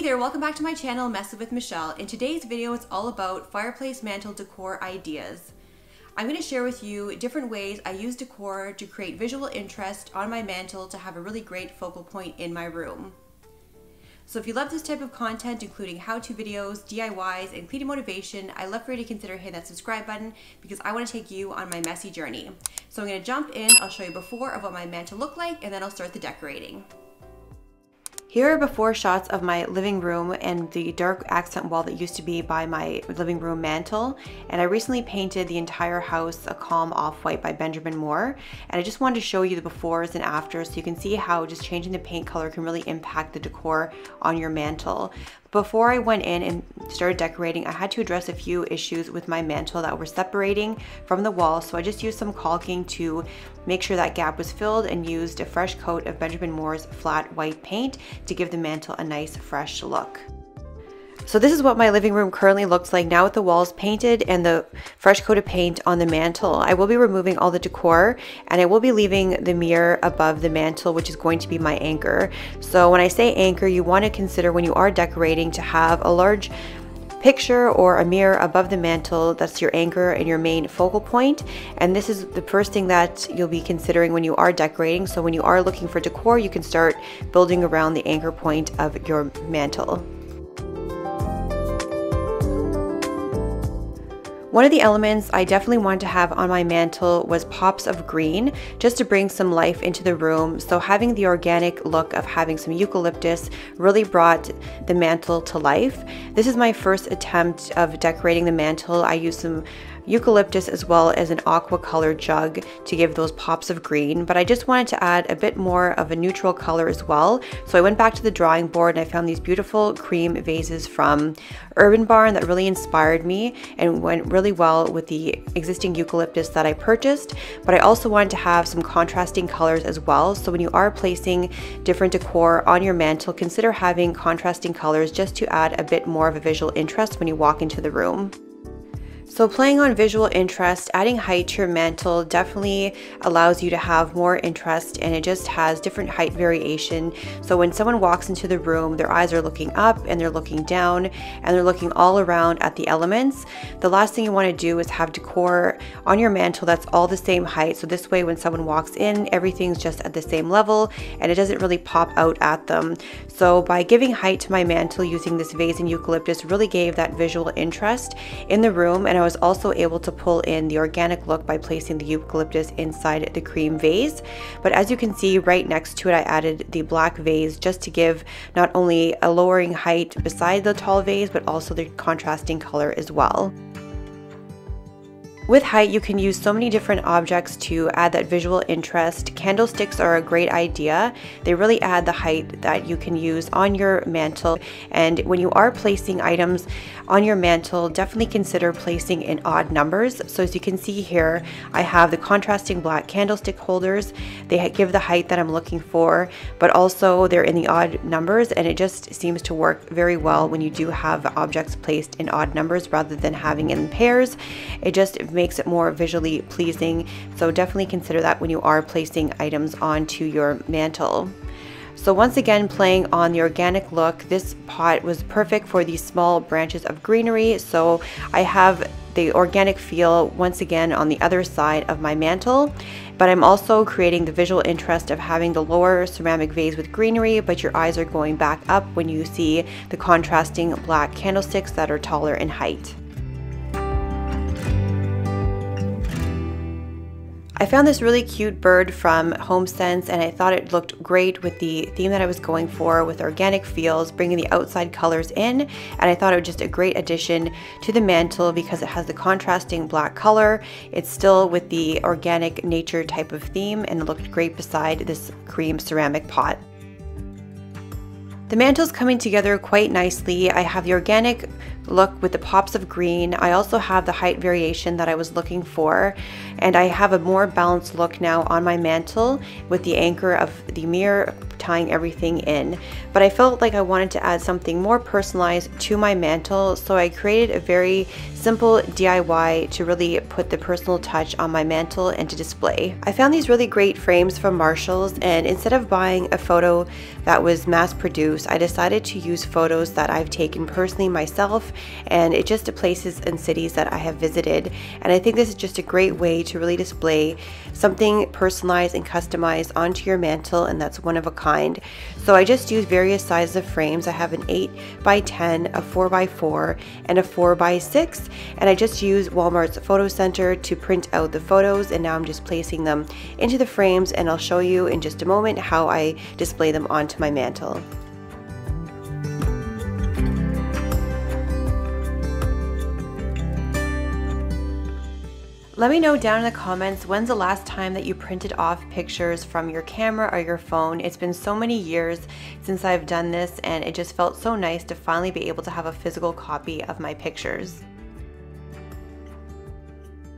Hey there, welcome back to my channel, Messes with Michelle. In today's video, it's all about fireplace mantel decor ideas. I'm going to share with you different ways I use decor to create visual interest on my mantel to have a really great focal point in my room. So if you love this type of content, including how-to videos, DIYs, and cleaning motivation, I'd love for you to consider hitting that subscribe button because I want to take you on my messy journey. So I'm going to jump in, I'll show you before of what my mantel looked like, and then I'll start the decorating. Here are before shots of my living room and the dark accent wall that used to be by my living room mantel. And I recently painted the entire house a calm off-white by Benjamin Moore. And I just wanted to show you the befores and afters so you can see how just changing the paint color can really impact the decor on your mantel. Before I went in and started decorating, I had to address a few issues with my mantel that were separating from the wall. So I just used some caulking to make sure that gap was filled and used a fresh coat of Benjamin Moore's flat white paint to give the mantel a nice fresh look. So this is what my living room currently looks like now with the walls painted and the fresh coat of paint on the mantel. I will be removing all the decor and I will be leaving the mirror above the mantel which is going to be my anchor. So when I say anchor you want to consider when you are decorating to have a large picture or a mirror above the mantel that's your anchor and your main focal point. and this is the first thing that you'll be considering when you are decorating so when you are looking for decor you can start building around the anchor point of your mantel. One of the elements I definitely wanted to have on my mantel was pops of green, just to bring some life into the room. So having the organic look of having some eucalyptus really brought the mantel to life. This is my first attempt of decorating the mantel. I used some eucalyptus as well as an aqua colored jug to give those pops of green, but I just wanted to add a bit more of a neutral color as well. So I went back to the drawing board and I found these beautiful cream vases from Urban Barn that really inspired me and went really well with the existing eucalyptus that I purchased, but I also wanted to have some contrasting colors as well. So when you are placing different decor on your mantel, consider having contrasting colors just to add a bit more of a visual interest when you walk into the room. So playing on visual interest, adding height to your mantel definitely allows you to have more interest and it just has different height variation. So when someone walks into the room, their eyes are looking up and they're looking down and they're looking all around at the elements. The last thing you want to do is have decor on your mantel that's all the same height. So this way when someone walks in, everything's just at the same level and it doesn't really pop out at them. So by giving height to my mantel using this vase and eucalyptus really gave that visual interest in the room and I was also able to pull in the organic look by placing the eucalyptus inside the cream vase. But as you can see right next to it, I added the black vase just to give not only a lowering height beside the tall vase, but also the contrasting color as well. With height, you can use so many different objects to add that visual interest. Candlesticks are a great idea. They really add the height that you can use on your mantel. And when you are placing items on your mantel, definitely consider placing in odd numbers. So as you can see here, I have the contrasting black candlestick holders. They give the height that I'm looking for, but also they're in the odd numbers and it just seems to work very well when you do have objects placed in odd numbers rather than having in pairs. It just it more visually pleasing. So definitely consider that when you are placing items onto your mantel. So once again, playing on the organic look, this pot was perfect for these small branches of greenery. So I have the organic feel once again on the other side of my mantel but I'm also creating the visual interest of having the lower ceramic vase with greenery but your eyes are going back up when you see the contrasting black candlesticks that are taller in height. I found this really cute bird from HomeSense and I thought it looked great with the theme that I was going for with organic feels, bringing the outside colors in. And I thought it was just a great addition to the mantel because it has the contrasting black color. It's still with the organic nature type of theme and it looked great beside this cream ceramic pot. The mantel's coming together quite nicely. I have the organic look with the pops of green. I also have the height variation that I was looking for and I have a more balanced look now on my mantel with the anchor of the mirror tying everything in. But I felt like I wanted to add something more personalized to my mantel, so I created a very simple DIY to really put the personal touch on my mantel and to display. I found these really great frames from Marshalls and instead of buying a photo that was mass produced, I decided to use photos that I've taken personally myself and it just places and cities that I have visited. And I think this is just a great way to really display something personalized and customized onto your mantel and that's one of a kind. So I just use various sizes of frames. I have an 8 by 10, a 4 by 4, and a 4 by 6 and I just use Walmart's photo center to print out the photos and now I'm just placing them into the frames and I'll show you in just a moment how I display them onto my mantel. Let me know down in the comments when's the last time that you printed off pictures from your camera or your phone. It's been so many years since I've done this and it just felt so nice to finally be able to have a physical copy of my pictures.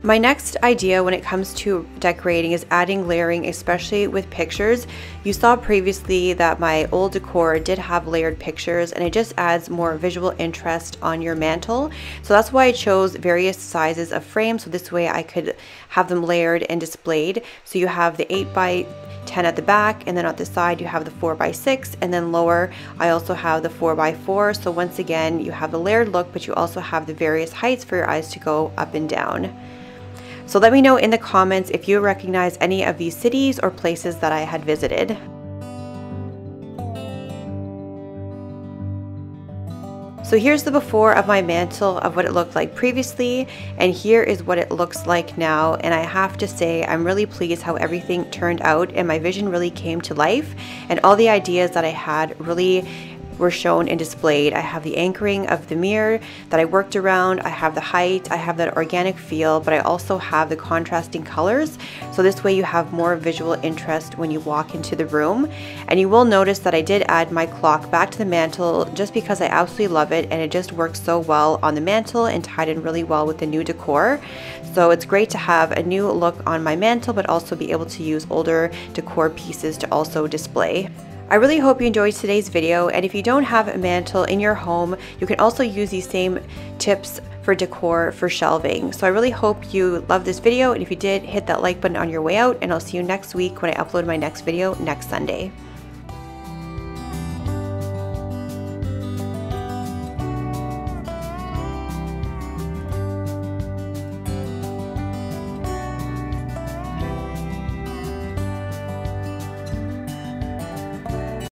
My next idea when it comes to decorating is adding layering, especially with pictures. You saw previously that my old decor did have layered pictures and it just adds more visual interest on your mantel. So that's why I chose various sizes of frames so this way I could have them layered and displayed. So you have the 8 by 10 at the back and then at the side you have the 4 by 6 and then lower I also have the 4 by 4 so once again you have the layered look but you also have the various heights for your eyes to go up and down. So let me know in the comments if you recognize any of these cities or places that I had visited. So here's the before of my mantel of what it looked like previously and here is what it looks like now and I have to say I'm really pleased how everything turned out and my vision really came to life and all the ideas that I had really were shown and displayed. I have the anchoring of the mirror that I worked around, I have the height, I have that organic feel, but I also have the contrasting colors. So this way you have more visual interest when you walk into the room. And you will notice that I did add my clock back to the mantel just because I absolutely love it and it just works so well on the mantel and tied in really well with the new decor. So it's great to have a new look on my mantel but also be able to use older decor pieces to also display. I really hope you enjoyed today's video and if you don't have a mantel in your home, you can also use these same tips for decor for shelving. So I really hope you love this video and if you did, hit that like button on your way out and I'll see you next week when I upload my next video next Sunday.